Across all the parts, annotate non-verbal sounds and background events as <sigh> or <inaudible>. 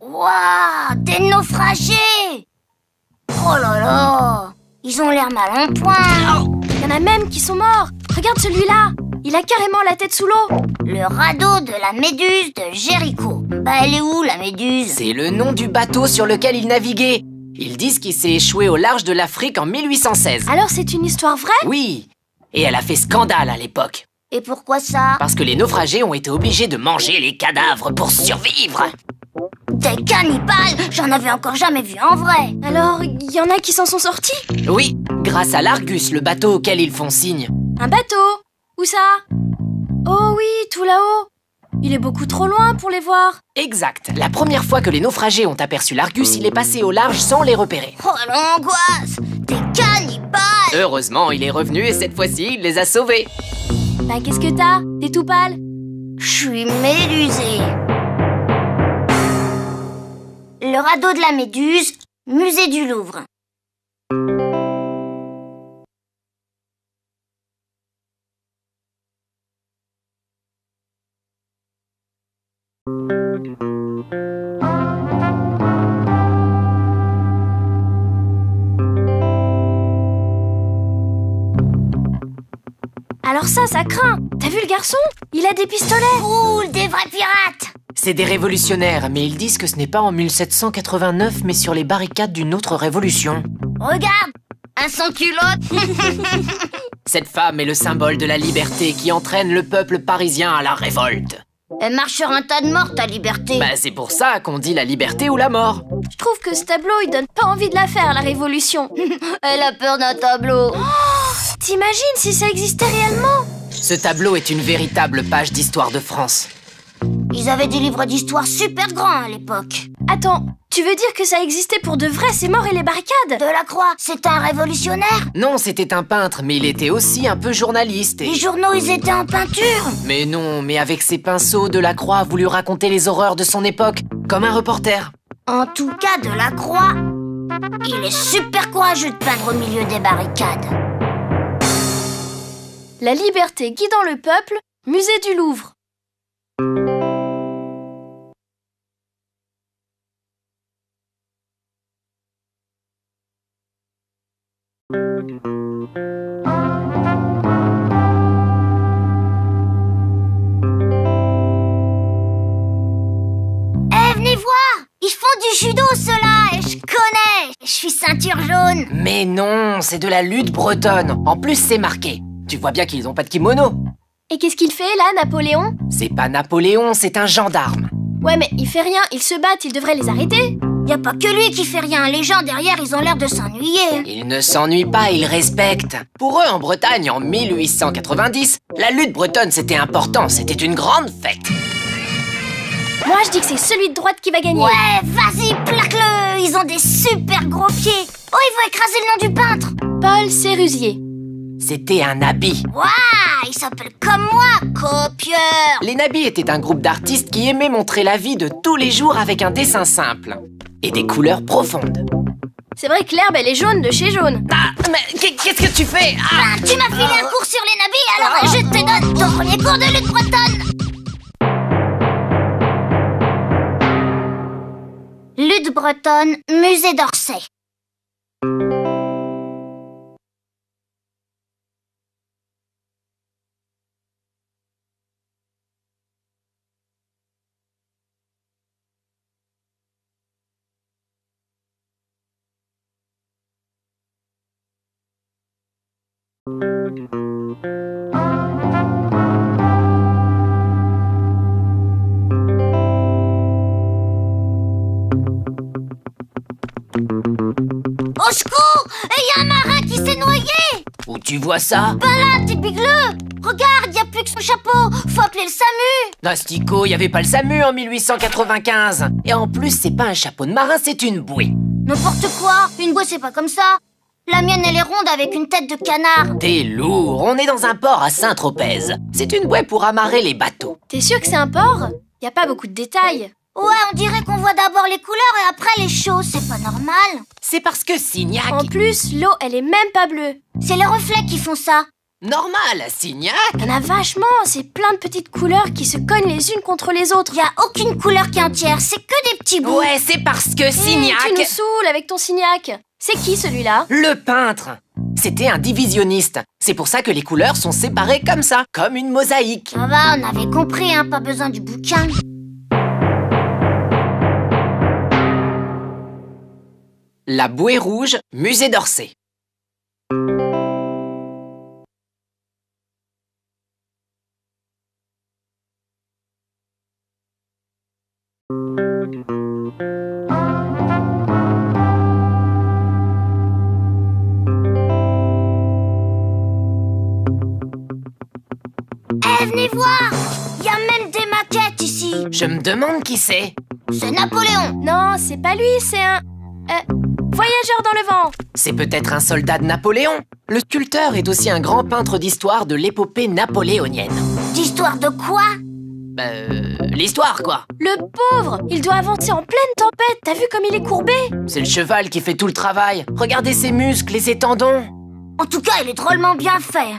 Waouh Des naufragés Oh là là Ils ont l'air mal en point Il y en a même qui sont morts. Regarde celui-là. Il a carrément la tête sous l'eau. Le radeau de la méduse de Jéricho. Bah elle est où la méduse? C'est le nom du bateau sur lequel il naviguait. Ils disent qu'il s'est échoué au large de l'Afrique en 1816. Alors c'est une histoire vraie? Oui, et elle a fait scandale à l'époque. Et pourquoi ça? Parce que les naufragés ont été obligés de manger les cadavres pour survivre. Des cannibales J'en avais encore jamais vu en vrai Alors, il y en a qui s'en sont sortis? Oui, grâce à l'Argus, le bateau auquel ils font signe. Un bateau? Où ça? Oh oui, tout là-haut. Il est beaucoup trop loin pour les voir. Exact. La première fois que les naufragés ont aperçu l'Argus, il est passé au large sans les repérer. Oh l'angoisse Des cannibales Heureusement, il est revenu et cette fois-ci, il les a sauvés. Bah qu'est-ce que t'as? T'es tout pâle? Je suis médusée Le radeau de la méduse, musée du Louvre. Alors ça, ça craint. T'as vu le garçon? Il a des pistolets. Ouh, des vrais pirates C'est des révolutionnaires, mais ils disent que ce n'est pas en 1789, mais sur les barricades d'une autre révolution. Regarde Un sans-culotte <laughs> Cette femme est le symbole de la liberté qui entraîne le peuple parisien à la révolte. Elle marche sur un tas de morts, ta liberté Bah, c'est pour ça qu'on dit la liberté ou la mort. Je trouve que ce tableau, il donne pas envie de la faire, la révolution. <laughs> Elle a peur d'un tableau T'imagines si ça existait réellement Ce tableau est une véritable page d'histoire de France. Ils avaient des livres d'histoire super grands à l'époque Attends, tu veux dire que ça existait pour de vrai, ces morts et les barricades? Delacroix, c'est un révolutionnaire Non, c'était un peintre, mais il était aussi un peu journaliste. Les journaux, ils étaient en peinture Mais non, mais avec ses pinceaux, Delacroix a voulu raconter les horreurs de son époque, comme un reporter. En tout cas, Delacroix, il est super courageux de peindre au milieu des barricades La liberté guidant le peuple, musée du Louvre. Eh, venez voir Ils font du judo, ceux-là, et je connais Je suis ceinture jaune Mais non, c'est de la lutte bretonne. En plus, c'est marqué. Tu vois bien qu'ils ont pas de kimono. Et qu'est-ce qu'il fait là, Napoléon? C'est pas Napoléon, c'est un gendarme. Ouais, mais il fait rien, ils se battent, il devrait les arrêter. Y a pas que lui qui fait rien, les gens derrière, ils ont l'air de s'ennuyer Ils ne s'ennuient pas, ils respectent. Pour eux, en Bretagne, en 1890, la lutte bretonne, c'était important, c'était une grande fête. Moi, je dis que c'est celui de droite qui va gagner. Ouais, vas-y, plaque-le Ils ont des super gros pieds Oh, ils vont écraser le nom du peintre Paul Sérusier. C'était un habit. Waouh, il s'appelle comme moi, copieur Les Nabis étaient un groupe d'artistes qui aimaient montrer la vie de tous les jours avec un dessin simple et des couleurs profondes. C'est vrai que l'herbe, elle est jaune de chez jaune. Ah, mais qu'est- qu'est-ce que tu fais? Ah, Ah, Tu m'as filé un cours sur les nabis, alors je te donne ton premier cours de lutte bretonne Lutte bretonne, musée d'Orsay. Au secours Il y a un marin qui s'est noyé. Où tu vois ça? Ben là, t'es bigleux. Regarde, y a plus que son chapeau. Faut appeler le SAMU. Nastico, il y avait pas le SAMU en 1895. Et en plus, c'est pas un chapeau de marin, c'est une bouée. N'importe quoi. Une bouée, c'est pas comme ça La mienne, elle est ronde avec une tête de canard T'es lourd, on est dans un port à Saint-Tropez. C'est une bouée pour amarrer les bateaux. T'es sûr que c'est un porc Y a pas beaucoup de détails. Ouais, on dirait qu'on voit d'abord les couleurs et après les choses, c'est pas normal. C'est parce que Signac... En plus, l'eau, elle est même pas bleue. C'est les reflets qui font ça. Normal, Signac Il y en a vachement, c'est plein de petites couleurs qui se cognent les unes contre les autres. Y a aucune couleur qui est entière, c'est que des petits bouts. Ouais, c'est parce que Signac... tu nous saoules avec ton signac. C'est qui celui-là? Le peintre C'était un divisionniste. C'est pour ça que les couleurs sont séparées comme ça, comme une mosaïque. Ça va, on avait compris, hein, pas besoin du bouquin. La bouée rouge, musée d'Orsay. Eh, venez voir Y a même des maquettes ici. Je me demande qui c'est. C'est Napoléon. Non, c'est pas lui, c'est un... euh, voyageur dans le vent. C'est peut-être un soldat de Napoléon. Le sculpteur est aussi un grand peintre d'histoire de l'épopée napoléonienne. D'histoire de quoi? Bah, euh, l'histoire quoi. Le pauvre, il doit avancer en pleine tempête. T'as vu comme il est courbé? C'est le cheval qui fait tout le travail. Regardez ses muscles et ses tendons. En tout cas, il est drôlement bien fait.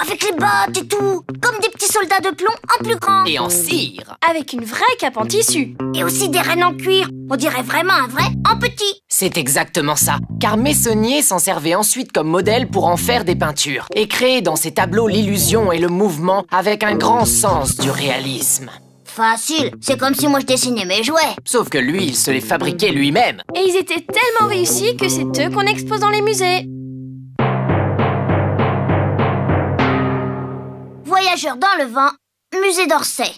Avec les bottes et tout. Comme des petits soldats de plomb en plus grand. Et en cire. Avec une vraie cape en tissu. Et aussi des rênes en cuir. On dirait vraiment un vrai en petit. C'est exactement ça. Car Messonnier s'en servait ensuite comme modèle pour en faire des peintures. Et créer dans ses tableaux l'illusion et le mouvement avec un grand sens du réalisme. Facile. C'est comme si moi je dessinais mes jouets. Sauf que lui, il se les fabriquait lui-même. Et ils étaient tellement réussis que c'est eux qu'on expose dans les musées. Voyageur dans le vent, musée d'Orsay.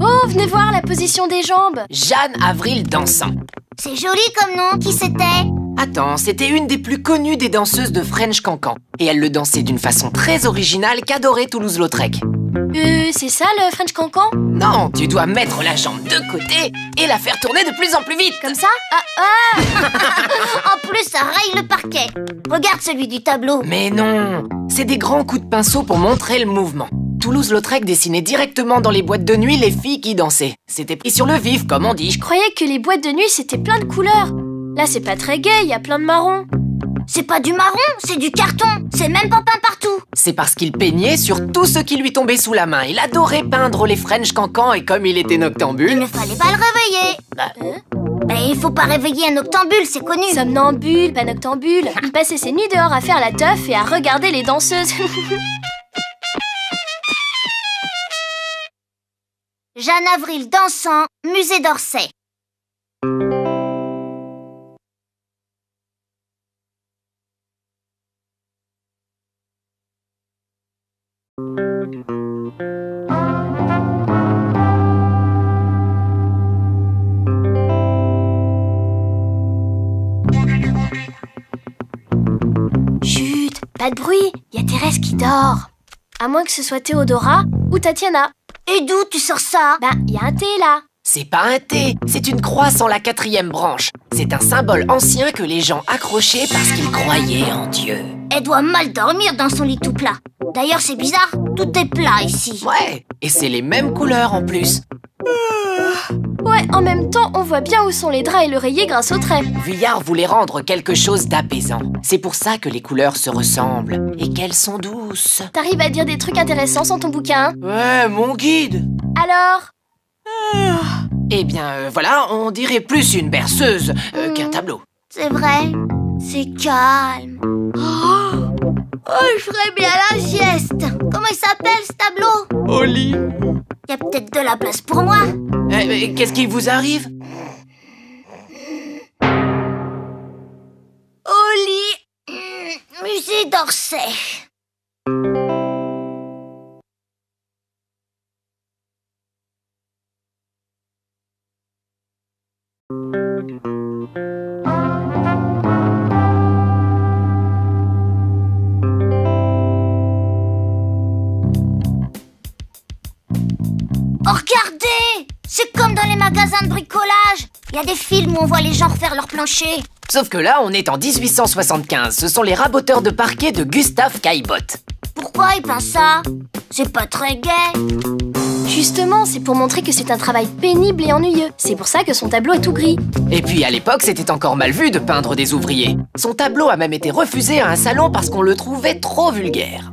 Oh, venez voir la position des jambes. Jeanne Avril dansant. C'est joli comme nom. Qui c'était Attends, c'était une des plus connues des danseuses de French Cancan. Et elle le dansait d'une façon très originale qu'adorait Toulouse-Lautrec. Euh, c'est ça le French Cancan? Non, tu dois mettre la jambe de côté et la faire tourner de plus en plus vite. Comme ça? Ah, ah <laughs> En plus, ça raille le parquet. Regarde celui du tableau. Mais non, c'est des grands coups de pinceau pour montrer le mouvement. Toulouse-Lautrec dessinait directement dans les boîtes de nuit les filles qui dansaient. C'était pris sur le vif, comme on dit. Je croyais que les boîtes de nuit c'était plein de couleurs. Là, c'est pas très gai, il y a plein de marron. C'est pas du marron, c'est du carton. C'est même pas peint partout. C'est parce qu'il peignait sur tout ce qui lui tombait sous la main. Il adorait peindre les French Cancan et comme il était Il noctambule... ne fallait pas le réveiller. Bah, Ben, il faut pas réveiller un octambule, c'est connu. Somnambule, pas noctambule. Il passait ses nuits dehors à faire la teuf et à regarder les danseuses. <laughs> Jeanne Avril dansant, musée d'Orsay. Pas de bruit, il y a Thérèse qui dort. À moins que ce soit Théodora ou Tatiana. Et d'où tu sors ça? Ben, il y a un thé là. C'est pas un thé, c'est une croix sans la quatrième branche. C'est un symbole ancien que les gens accrochaient parce qu'ils croyaient en Dieu. Elle doit mal dormir dans son lit tout plat. D'ailleurs, c'est bizarre, tout est plat ici. Ouais, et c'est les mêmes couleurs en plus. Ouais, en même temps, on voit bien où sont les draps et l'oreiller grâce au trait. Vuillard voulait rendre quelque chose d'apaisant. C'est pour ça que les couleurs se ressemblent et qu'elles sont douces. T'arrives à dire des trucs intéressants sans ton bouquin Ouais, mon guide Alors? Eh bien, euh, voilà, on dirait plus une berceuse euh, qu'un tableau. C'est vrai, c'est calme. Oh, oh, je ferais bien la sieste. Comment il s'appelle ce tableau? Oli Il y a peut-être de la place pour moi. Eh, Qu'est-ce qui vous arrive hmm, musée d'Orsay. Où on voit les gens refaire leur plancher. Sauf que là, on est en 1875. Ce sont les raboteurs de parquet de Gustave Caillebotte. Pourquoi ils pensent ça? C'est pas très gai. Justement, c'est pour montrer que c'est un travail pénible et ennuyeux. C'est pour ça que son tableau est tout gris. Et puis à l'époque, c'était encore mal vu de peindre des ouvriers. Son tableau a même été refusé à un salon parce qu'on le trouvait trop vulgaire.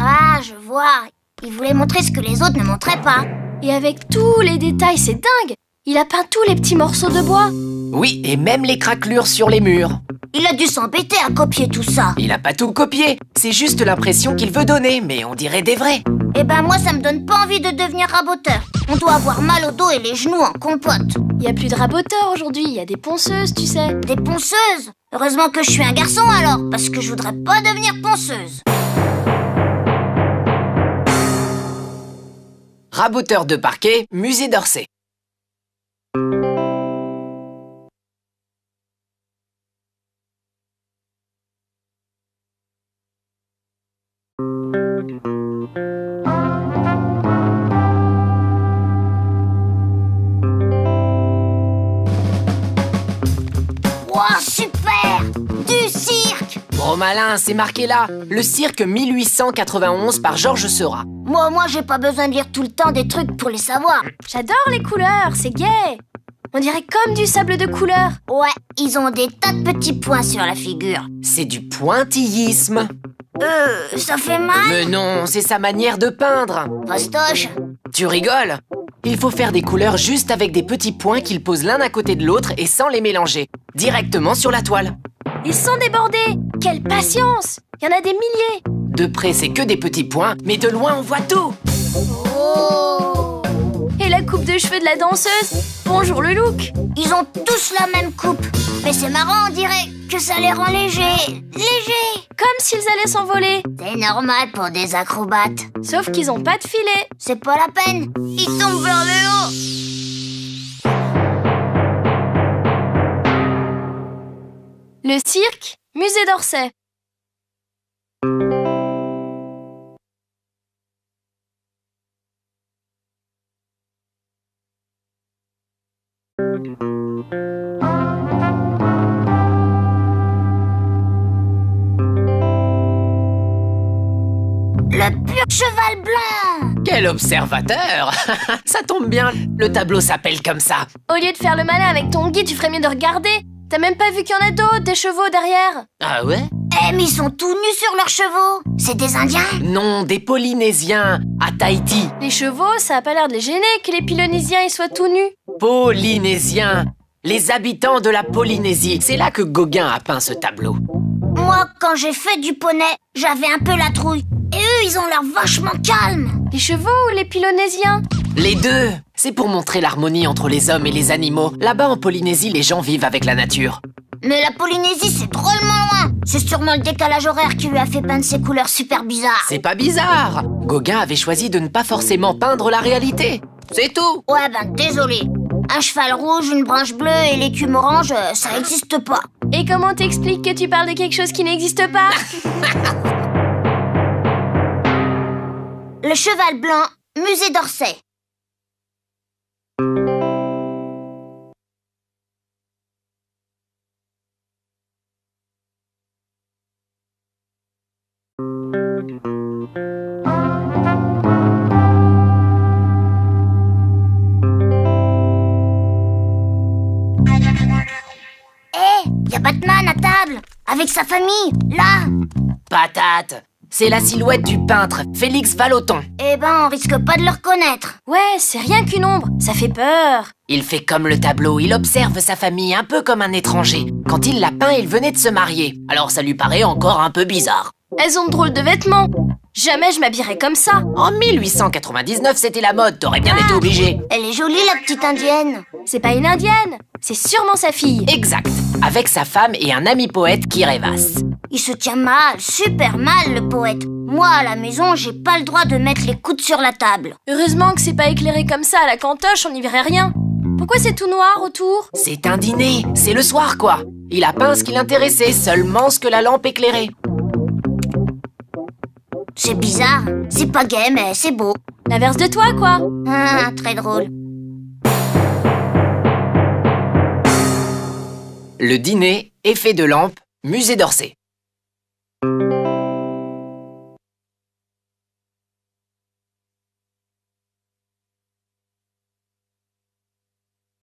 Ah, je vois. Il voulait montrer ce que les autres ne montraient pas. Et avec tous les détails, c'est dingue Il a peint tous les petits morceaux de bois. Oui, et même les craquelures sur les murs. Il a dû s'embêter à copier tout ça. Il a pas tout copié, c'est juste l'impression qu'il veut donner, mais on dirait des vrais. Eh ben moi, ça me donne pas envie de devenir raboteur. On doit avoir mal au dos et les genoux en compote. Il y a plus de raboteurs aujourd'hui, il y a des ponceuses, tu sais. Des ponceuses? Heureusement que je suis un garçon alors, parce que je voudrais pas devenir ponceuse. Raboteur de parquet, musée d'Orsay. Wow, super Du malin, c'est marqué là. Le cirque 1891 par Georges Seurat. Moi, moi, j'ai pas besoin de lire tout le temps des trucs pour les savoir. J'adore les couleurs, c'est gai On dirait comme du sable de couleur. Ouais, ils ont des tas de petits points sur la figure. C'est du pointillisme. Euh, ça fait mal Mais non, c'est sa manière de peindre. Fastoche Tu rigoles? Il faut faire des couleurs juste avec des petits points qu'il pose l'un à côté de l'autre et sans les mélanger. Directement sur la toile. Ils sont débordés Quelle patience Il y en a des milliers De près, c'est que des petits points, mais de loin, on voit tout. Oh Et la coupe de cheveux de la danseuse Bonjour le look Ils ont tous la même coupe. Mais c'est marrant, on dirait que ça les rend légers. Légers Comme s'ils allaient s'envoler C'est normal pour des acrobates. Sauf qu'ils ont pas de filet C'est pas la peine. Ils tombent vers le Le cirque, musée d'Orsay. Le pur cheval blanc Quel observateur <laughs> Ça tombe bien, le tableau s'appelle comme ça. Au lieu de faire le malin avec ton guide, tu ferais mieux de regarder. T'as même pas vu qu'il y en a d'autres, des chevaux derrière? Ah ouais? Eh, mais ils sont tout nus sur leurs chevaux. C'est des Indiens? Non, des Polynésiens, à Tahiti. Les chevaux, ça a pas l'air de les gêner que les Polynésiens y soient tout nus. Polynésiens Les habitants de la Polynésie. C'est là que Gauguin a peint ce tableau. Moi, quand j'ai fait du poney, j'avais un peu la trouille. Et eux, ils ont l'air vachement calmes. Les chevaux ou les Polynésiens Les deux C'est pour montrer l'harmonie entre les hommes et les animaux. Là-bas en Polynésie, les gens vivent avec la nature. Mais la Polynésie, c'est drôlement loin. C'est sûrement le décalage horaire qui lui a fait peindre ces couleurs super bizarres. C'est pas bizarre Gauguin avait choisi de ne pas forcément peindre la réalité. C'est tout Ouais, ben désolé. Un cheval rouge, une branche bleue et l'écume orange, euh, ça existe pas. Et comment t'expliques que tu parles de quelque chose qui n'existe pas? <laughs> Le cheval blanc, musée d'Orsay. Eh, y a Batman à table, avec sa famille, là. Patate C'est la silhouette du peintre, Félix Vallotton. Eh ben, on risque pas de le reconnaître. Ouais, c'est rien qu'une ombre, ça fait peur. Il fait comme le tableau, il observe sa famille un peu comme un étranger. Quand il l'a peint, il venait de se marier. Alors ça lui paraît encore un peu bizarre. Elles ont de drôles de vêtements. Jamais je m'habillerais comme ça. En 1899, c'était la mode, t'aurais bien été obligé. Elle est jolie, la petite indienne. C'est pas une indienne, c'est sûrement sa fille. Exact, avec sa femme et un ami poète qui rêvasse. Il se tient mal, super mal, le poète. Moi, à la maison, j'ai pas le droit de mettre les coudes sur la table. Heureusement que c'est pas éclairé comme ça à la cantoche, on n'y verrait rien. Pourquoi c'est tout noir autour? C'est un dîner, c'est le soir quoi. Il a peint ce qui l'intéressait, seulement ce que la lampe éclairait. C'est bizarre. C'est pas gay, mais c'est beau. L'inverse de toi, quoi. Ah, très drôle. Le dîner, effet de lampe, musée d'Orsay.